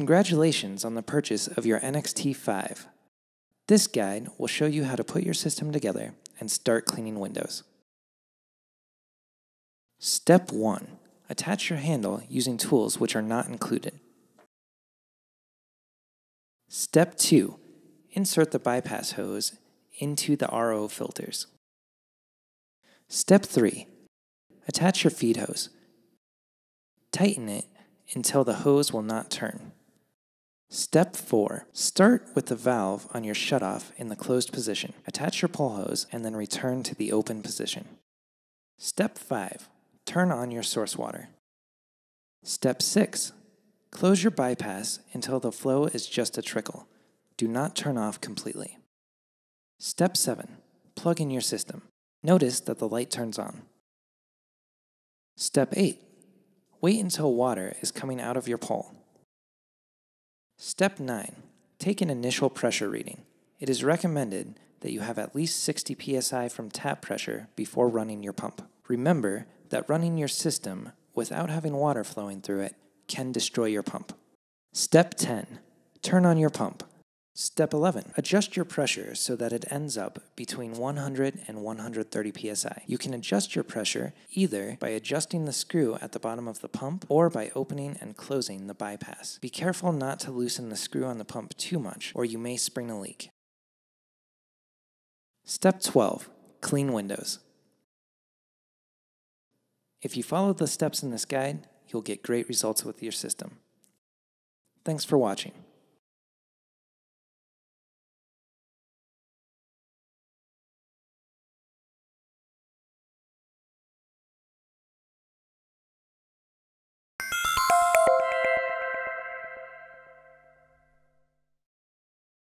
Congratulations on the purchase of your NXT5. This guide will show you how to put your system together and start cleaning windows. Step 1. Attach your handle using tools which are not included. Step 2. Insert the bypass hose into the RO filters. Step 3. Attach your feed hose. Tighten it until the hose will not turn. Step 4. Start with the valve on your shutoff in the closed position. Attach your pull hose and then return to the open position. Step 5. Turn on your source water. Step 6. Close your bypass until the flow is just a trickle. Do not turn off completely. Step 7. Plug in your system. Notice that the light turns on. Step 8. Wait until water is coming out of your pole. Step 9. Take an initial pressure reading. It is recommended that you have at least 60 psi from tap pressure before running your pump. Remember that running your system without having water flowing through it can destroy your pump. Step 10. Turn on your pump. Step 11. Adjust your pressure so that it ends up between 100 and 130 psi. You can adjust your pressure either by adjusting the screw at the bottom of the pump or by opening and closing the bypass. Be careful not to loosen the screw on the pump too much or you may spring a leak. Step 12. Clean windows. If you follow the steps in this guide, you'll get great results with your system. Thanks for watching.